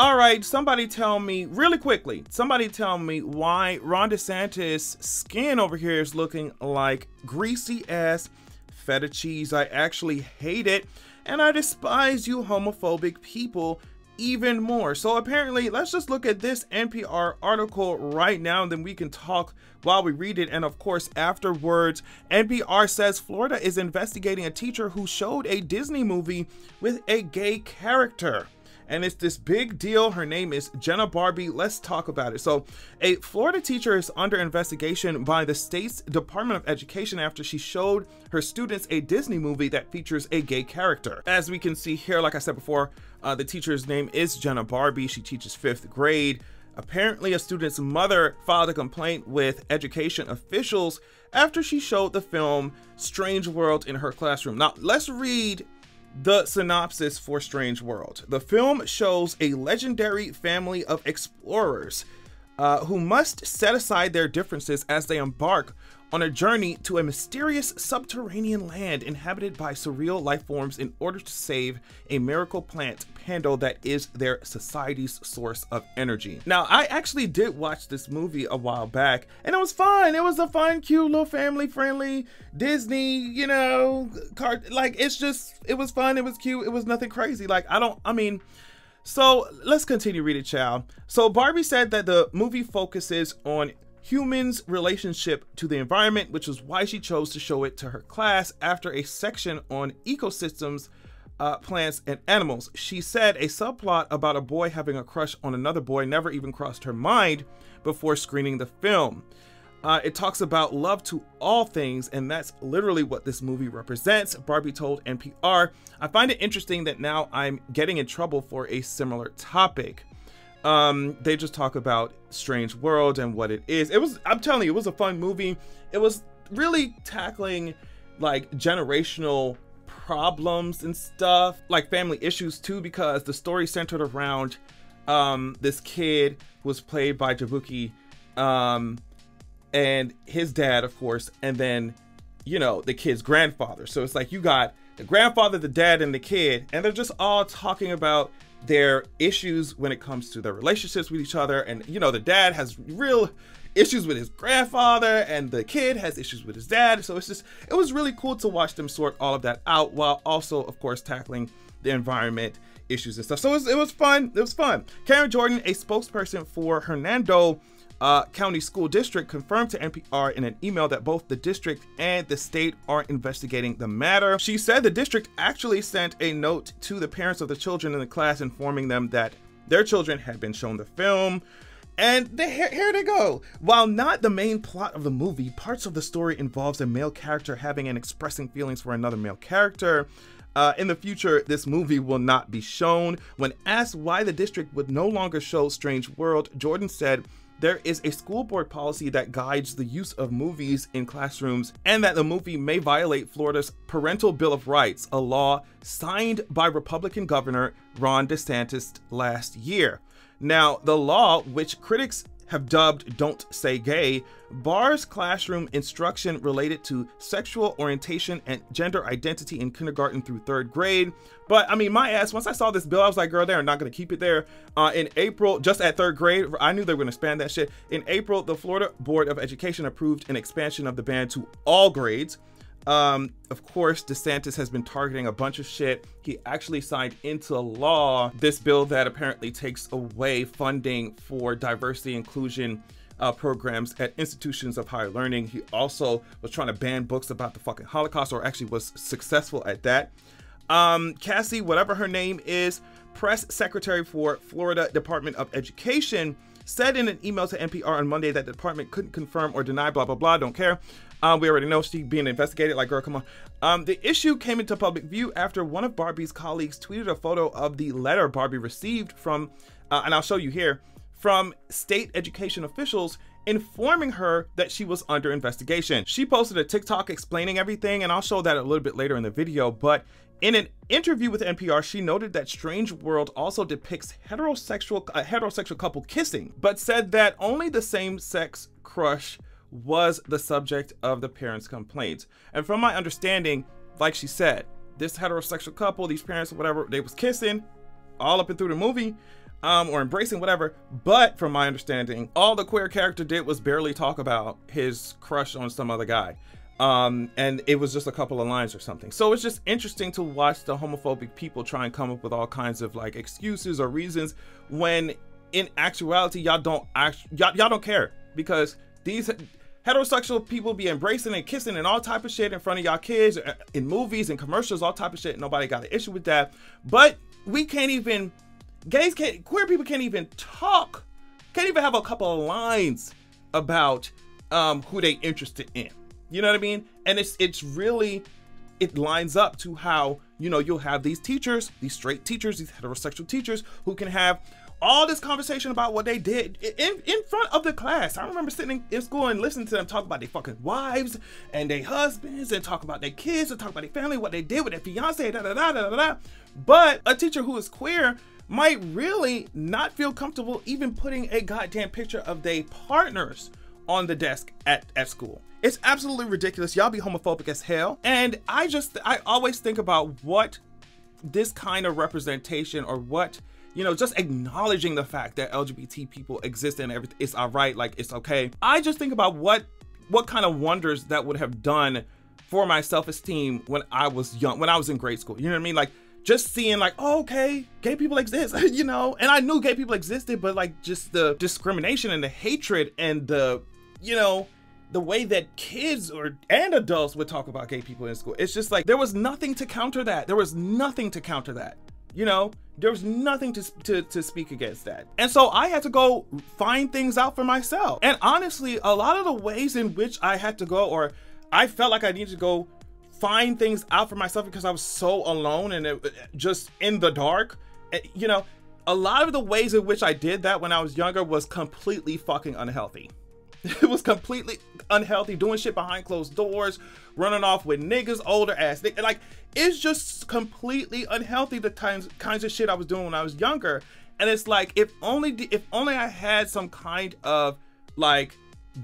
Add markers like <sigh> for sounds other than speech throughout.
All right, somebody tell me really quickly. Somebody tell me why Ron DeSantis' skin over here is looking like greasy ass feta cheese. I actually hate it, and I despise you homophobic people even more. So apparently, let's just look at this NPR article right now, and then we can talk while we read it. And of course, afterwards, NPR says Florida is investigating a teacher who showed a Disney movie with a gay character and it's this big deal. Her name is Jenna Barbee. Let's talk about it. So, a Florida teacher is under investigation by the state's Department of Education after she showed her students a Disney movie that features a gay character. As we can see here, like I said before, uh, the teacher's name is Jenna Barbee. She teaches fifth grade. Apparently, a student's mother filed a complaint with education officials after she showed the film Strange World in her classroom. Now, let's read the synopsis for Strange World. The film shows a legendary family of explorers uh, who must set aside their differences as they embark on a journey to a mysterious subterranean land inhabited by surreal life forms in order to save a miracle plant Pando that is their society's source of energy. Now, I actually did watch this movie a while back and it was fun. It was a fun, cute little family friendly Disney, you know, card. Like, it's just, it was fun. It was cute. It was nothing crazy. Like, I don't, I mean, so let's continue reading, child. So Barbee said that the movie focuses on humans' relationship to the environment, which is why she chose to show it to her class after a section on ecosystems, uh, plants, and animals. She said a subplot about a boy having a crush on another boy never even crossed her mind before screening the film. Uh, it talks about love to all things, and that's literally what this movie represents. Barbee told NPR, I find it interesting that now I'm getting in trouble for a similar topic um they just talk about strange world and what it is. It was i'm telling you it was a fun movie. It was really tackling like generational problems and stuff like family issues too because the story centered around um this kid who was played by Jaboukie um and his dad of course and then you know the kid's grandfather. So it's like you got the grandfather the dad and the kid and they're just all talking about their issues when it comes to their relationships with each other. And, you know, the dad has real issues with his grandfather and the kid has issues with his dad. So it's just, it was really cool to watch them sort all of that out while also, of course, tackling the environment issues and stuff. So it was, it was fun. It was fun. Karen Jordan, a spokesperson for Hernando uh, County School District confirmed to NPR in an email that both the district and the state are investigating the matter. She said the district actually sent a note to the parents of the children in the class informing them that their children had been shown the film. And here, here they go. While not the main plot of the movie, parts of the story involves a male character having and expressing feelings for another male character. Uh, in the future, this movie will not be shown. When asked why the district would no longer show Strange World, Jordan said there is a school board policy that guides the use of movies in classrooms and that the movie may violate Florida's Parental Bill of Rights, a law signed by Republican Governor Ron DeSantis last year. Now, the law, which critics have dubbed Don't Say Gay, bars classroom instruction related to sexual orientation and gender identity in kindergarten through third grade. But I mean, my ass, once I saw this bill, I was like, girl, they're not going to keep it there. Uh, in April, just at third grade, I knew they were going to expand that shit. In April, the Florida Board of Education approved an expansion of the ban to all grades. Um, of course, DeSantis has been targeting a bunch of shit. He actually signed into law this bill that apparently takes away funding for diversity inclusion uh, programs at institutions of higher learning. He also was trying to ban books about the fucking Holocaust, or actually was successful at that. Um, Cassie, whatever her name is, press secretary for Florida Department of Education, said in an email to NPR on Monday that the department couldn't confirm or deny, blah, blah, blah, don't care. Um, we already know she's being investigated. Like, girl, come on. Um, the issue came into public view after one of Barbee's colleagues tweeted a photo of the letter Barbee received from, uh, and I'll show you here, from state education officials informing her that she was under investigation. She posted a TikTok explaining everything, and I'll show that a little bit later in the video. But in an interview with NPR, she noted that Strange World also depicts heterosexual a heterosexual couple kissing, but said that only the same-sex crush was the subject of the parents' complaints. And from my understanding, like she said, this heterosexual couple, these parents, whatever, they was kissing all up and through the movie. um, or embracing whatever. But from my understanding, all the queer character did was barely talk about his crush on some other guy. Um, and it was just a couple of lines or something. So it's just interesting to watch the homophobic people try and come up with all kinds of like excuses or reasons when in actuality y'all don't act y'all, y'all don't care because these heterosexual people be embracing and kissing and all type of shit in front of y'all kids uh, in movies and commercials, all type of shit. Nobody got an issue with that. But we can't even gays can't queer people can't even talk, can't even have a couple of lines about um who they interested in. You know what I mean? And it's it's really it lines up to how you know you'll have these teachers, these straight teachers, these heterosexual teachers who can have all this conversation about what they did in, in front of the class. I remember sitting in school and listening to them talk about their fucking wives and their husbands and talk about their kids and talk about their family, what they did with their fiance, da da da da da da. But a teacher who is queer might really not feel comfortable even putting a goddamn picture of their partners on the desk at, at school. It's absolutely ridiculous. Y'all be homophobic as hell. And I just, I always think about what this kind of representation or what you know, just acknowledging the fact that LGBT people exist and everything it's all right, like it's okay. I just think about what what kind of wonders that would have done for my self-esteem when I was young, when I was in grade school. You know what I mean? Like just seeing like, oh, okay, gay people exist, <laughs> you know, and I knew gay people existed, but like just the discrimination and the hatred and the, you know, the way that kids or and adults would talk about gay people in school. It's just like there was nothing to counter that. There was nothing to counter that. You know, there was nothing to, to, to speak against that. And so I had to go find things out for myself. And honestly, a lot of the ways in which I had to go, or I felt like I needed to go find things out for myself because I was so alone and it, just in the dark, eh, you know, a lot of the ways in which I did that when I was younger was completely fucking unhealthy. <laughs> It was completely unhealthy, doing shit behind closed doors, running off with niggas, older ass. Like, it's just completely unhealthy the kinds kinds of shit I was doing when I was younger. And it's like, if only if only I had some kind of like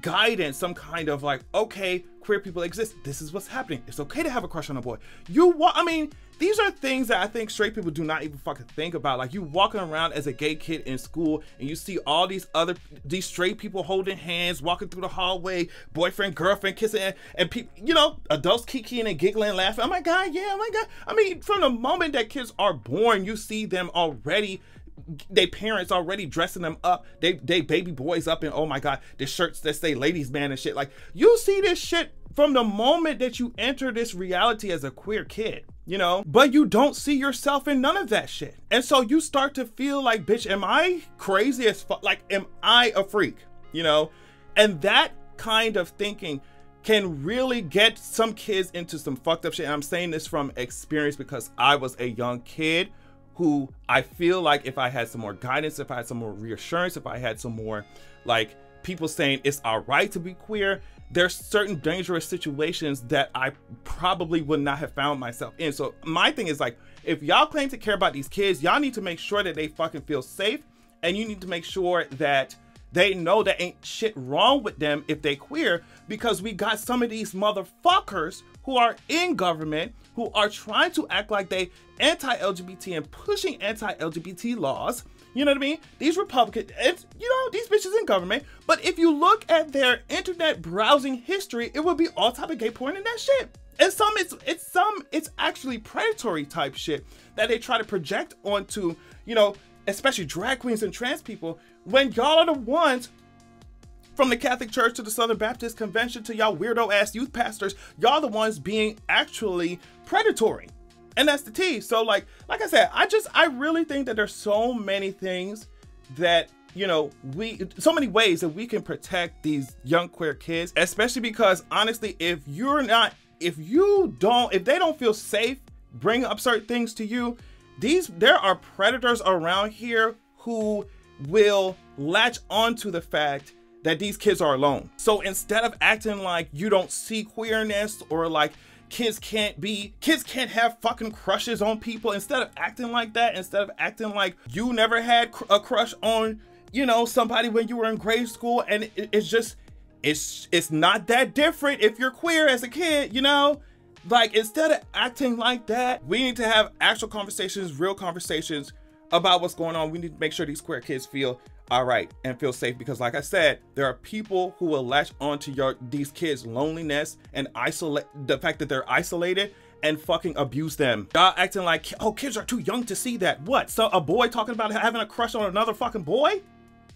guidance, some kind of like, okay, queer people exist. This is what's happening. It's okay to have a crush on a boy. You want, I mean, these are things that I think straight people do not even fucking think about. Like you walking around as a gay kid in school and you see all these other these straight people holding hands, walking through the hallway, boyfriend, girlfriend, kissing, and, and people, you know, adults kikiing and giggling, laughing. Oh my god, yeah, oh my god. I mean, from the moment that kids are born, you see them already they parents already dressing them up. They they baby boys up in oh my god, the shirts that say ladies man and shit. Like you see this shit from the moment that you enter this reality as a queer kid, you know, but you don't see yourself in none of that shit. And so you start to feel like, bitch, am I crazy as fuck? Like, am I a freak? You know? And that kind of thinking can really get some kids into some fucked up shit. And I'm saying this from experience because I was a young kid who I feel like if I had some more guidance, if I had some more reassurance, if I had some more like people saying it's all right to be queer, there's certain dangerous situations that I probably would not have found myself in. So my thing is like, if y'all claim to care about these kids, y'all need to make sure that they fucking feel safe, and you need to make sure that they know that ain't shit wrong with them if they queer, because we got some of these motherfuckers who are in government who are trying to act like they anti-LGBT and pushing anti-LGBT laws you know what I mean? These Republicans, it's, you know, these bitches in government. But if you look at their internet browsing history, it would be all type of gay porn and that shit. And some it's it's some it's actually predatory type shit that they try to project onto, you know, especially drag queens and trans people when y'all are the ones from the Catholic Church to the Southern Baptist Convention to y'all weirdo ass youth pastors, y'all the ones being actually predatory and that's the T. So like like I said, I just I really think that there's so many things that you know we so many ways that we can protect these young queer kids, especially because honestly, if you're not if you don't if they don't feel safe bringing up certain things to you, these there are predators around here who will latch onto the fact that these kids are alone. So instead of acting like you don't see queerness or like kids can't be kids can't have fucking crushes on people instead of acting like that instead of acting like you never had a crush on you know somebody when you were in grade school and it, it's just it's it's not that different if you're queer as a kid you know like instead of acting like that we need to have actual conversations real conversations about what's going on. We need to make sure these queer kids feel all right and feel safe because like I said, there are people who will latch onto your these kids' loneliness and isolate the fact that they're isolated and fucking abuse them. Y'all acting like, oh, kids are too young to see that. What? So a boy talking about having a crush on another fucking boy?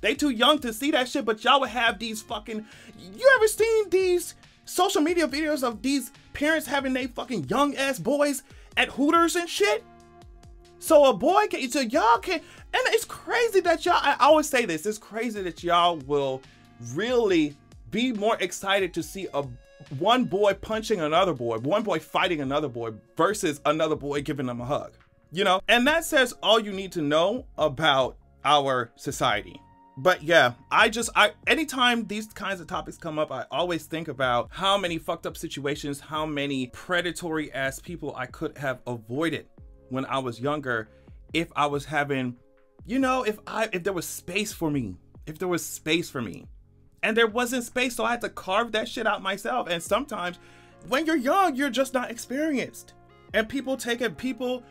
They too young to see that shit, but y'all would have these fucking you ever seen these social media videos of these parents having they fucking young ass boys at Hooters and shit? So a boy can, so y'all can, and it's crazy that y'all, I always say this, it's crazy that y'all will really be more excited to see a one boy punching another boy, one boy fighting another boy versus another boy giving them a hug, you know? And that says all you need to know about our society. But yeah, I just I anytime these kinds of topics come up, I always think about how many fucked up situations, how many predatory ass people I could have avoided when I was younger if I was having, you know, if I if there was space for me, if there was space for me. And there wasn't space, so I had to carve that shit out myself. And sometimes when you're young, you're just not experienced. And people take it, people,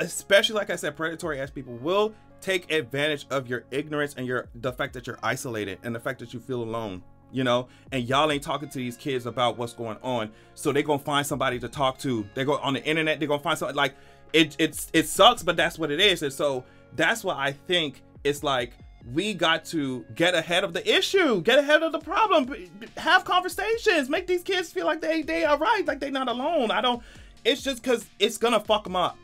especially like I said, predatory ass people will take advantage of your ignorance and your the fact that you're isolated and the fact that you feel alone you know and y'all ain't talking to these kids about what's going on so they gonna find somebody to talk to they go on the internet they're gonna find something like it it's it sucks, but that's what it is. And so that's why I think it's like we got to get ahead of the issue, get ahead of the problem, have conversations, make these kids feel like they they are right, like they're not alone. I don't. It's just because it's gonna fuck them up.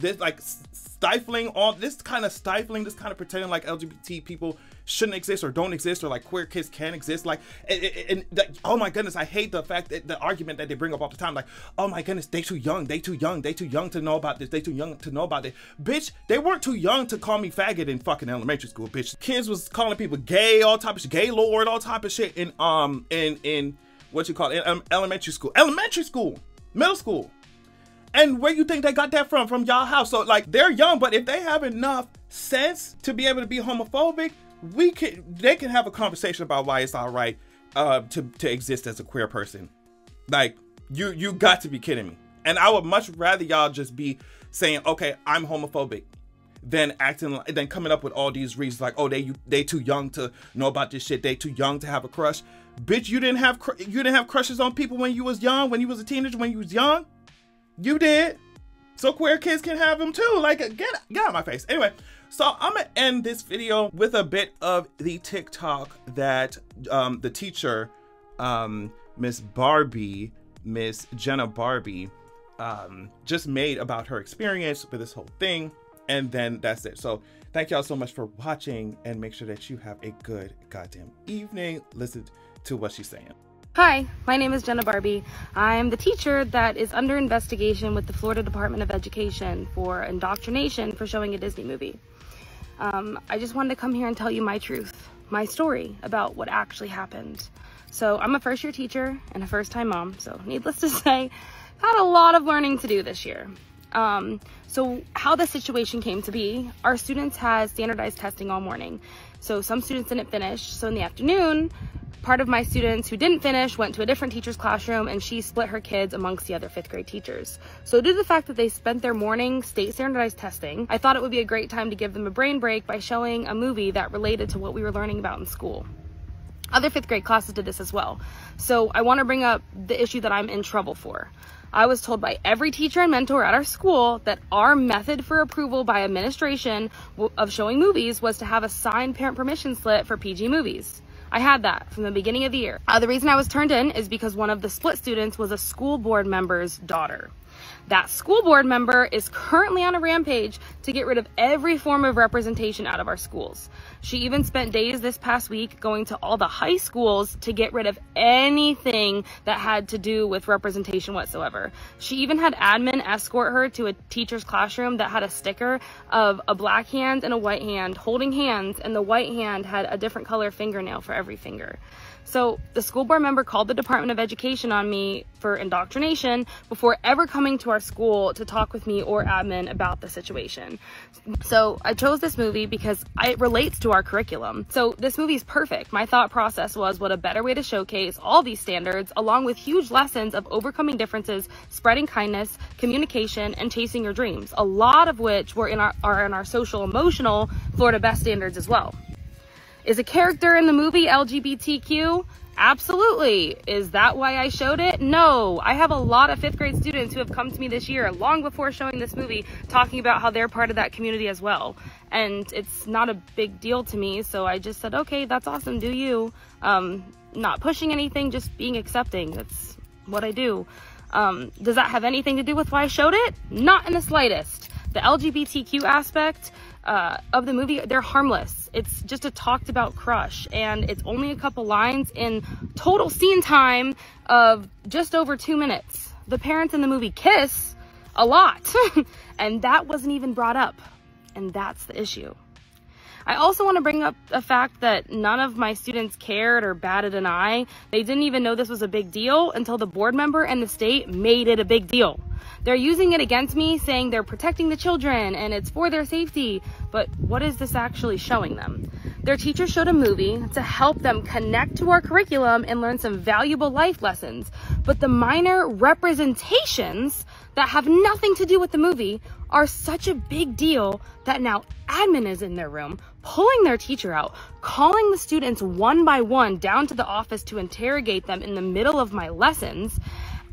This like stifling all this kind of stifling, this kind of pretending like LGBT people shouldn't exist or don't exist or like queer kids can exist. Like, and, and, oh my goodness, I hate the fact that the argument that they bring up all the time. Like, oh my goodness, they too young, they too young, they too young to know about this, they too young to know about it. Bitch, they weren't too young to call me faggot in fucking elementary school. Bitch, kids was calling people gay, all type of shit, gay lord, all type of shit in um in in what you call it, in um, elementary school, elementary school, middle school. And where you think they got that from? From y'all house. So like they're young, but if they have enough sense to be able to be homophobic, we can they can have a conversation about why it's all right uh to to exist as a queer person. Like you you got to be kidding me. And I would much rather y'all just be saying, okay, I'm homophobic than acting like than coming up with all these reasons like, oh, they you, they too young to know about this shit. They too young to have a crush. Bitch, you didn't have you didn't have crushes on people when you was young, when you was a teenager, when you was young. You did. So queer kids can have them too. Like, get, get out of my face. Anyway, so I'm gonna end this video with a bit of the TikTok that um, the teacher, um, Miss Barbee, Miss Jenna Barbee, um, just made about her experience with this whole thing. And then that's it. So thank y'all so much for watching and make sure that you have a good goddamn evening. Listen to what she's saying. Hi, my name is Jenna Barbee. I'm the teacher that is under investigation with the Florida Department of Education for indoctrination for showing a Disney movie. Um, I just wanted to come here and tell you my truth, my story about what actually happened. So I'm a first year teacher and a first time mom, so needless to <laughs> say, I've had a lot of learning to do this year. Um, so how the situation came to be, our students had standardized testing all morning. So some students didn't finish, so in the afternoon, Part of my students who didn't finish went to a different teacher's classroom and she split her kids amongst the other fifth grade teachers. So due to the fact that they spent their morning state standardized testing, I thought it would be a great time to give them a brain break by showing a movie that related to what we were learning about in school. Other fifth grade classes did this as well. So I want to bring up the issue that I'm in trouble for. I was told by every teacher and mentor at our school that our method for approval by administration of showing movies was to have a signed parent permission slip for PG movies. I had that from the beginning of the year. Uh, the reason I was turned in is because one of the split students was a school board member's daughter. That school board member is currently on a rampage to get rid of every form of representation out of our schools. She even spent days this past week going to all the high schools to get rid of anything that had to do with representation whatsoever. She even had admin escort her to a teacher's classroom that had a sticker of a black hand and a white hand holding hands, and the white hand had a different color fingernail for every finger. So the school board member called the Department of Education on me for indoctrination before ever coming to our school to talk with me or admin about the situation. So I chose this movie because it relates to our curriculum. So this movie is perfect. My thought process was what a better way to showcase all these standards along with huge lessons of overcoming differences, spreading kindness, communication, and chasing your dreams. A lot of which were in our, are in our social emotional Florida best standards as well. Is a character in the movie LGBTQ? Absolutely. Is that why I showed it? No. I have a lot of fifth grade students who have come to me this year, long before showing this movie, talking about how they're part of that community as well. And it's not a big deal to me, so I just said, okay, that's awesome, do you. Um, not pushing anything, just being accepting. That's what I do. Um, does that have anything to do with why I showed it? Not in the slightest. The LGBTQ aspect uh, of the movie, they're harmless. It's just a talked about crush, and it's only a couple lines in total scene time of just over two minutes. The parents in the movie kiss a lot, <laughs> and that wasn't even brought up, and that's the issue. I also want to bring up a fact that none of my students cared or batted an eye. They didn't even know this was a big deal until the board member and the state made it a big deal. They're using it against me, saying they're protecting the children and it's for their safety. But what is this actually showing them? Their teacher showed a movie to help them connect to our curriculum and learn some valuable life lessons. But the minor representations that have nothing to do with the movie are such a big deal that now admin is in their room, pulling their teacher out, calling the students one by one down to the office to interrogate them in the middle of my lessons.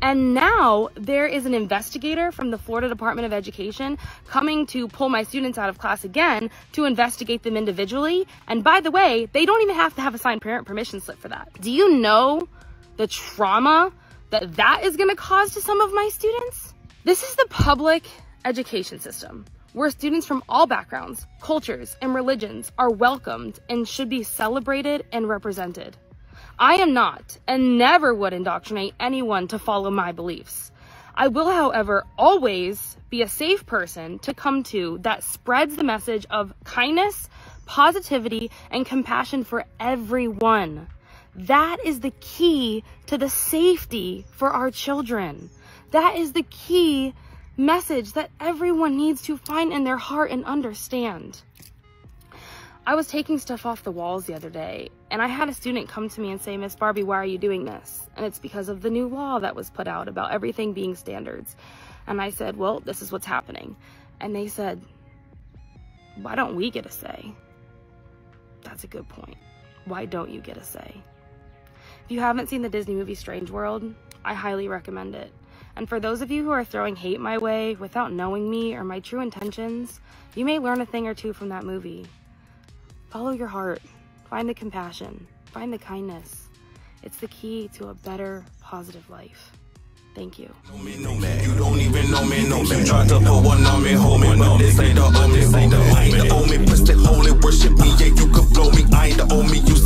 And now there is an investigator from the Florida Department of Education coming to pull my students out of class again to investigate them individually. And by the way, they don't even have to have a signed parent permission slip for that. Do you know the trauma that that is going to cause to some of my students? This is the public education system where students from all backgrounds, cultures, and religions are welcomed and should be celebrated and represented. I am not and never would indoctrinate anyone to follow my beliefs. I will, however, always be a safe person to come to that spreads the message of kindness, positivity, and compassion for everyone. That is the key to the safety for our children. That is the key message that everyone needs to find in their heart and understand. I was taking stuff off the walls the other day, and I had a student come to me and say, Miss Barbee, why are you doing this? And it's because of the new law that was put out about everything being standards. And I said, well, this is what's happening. And they said, why don't we get a say? That's a good point. Why don't you get a say? If you haven't seen the Disney movie Strange World, I highly recommend it. And for those of you who are throwing hate my way without knowing me or my true intentions, you may learn a thing or two from that movie. Follow your heart. Find the compassion. Find the kindness. It's the key to a better, positive life. Thank you. You don't even know me, no man. Try to put one on me, hold me, but this ain't the only, this ain't the only. Push the holy worship me, yeah, you can blow me. I ain't the only, you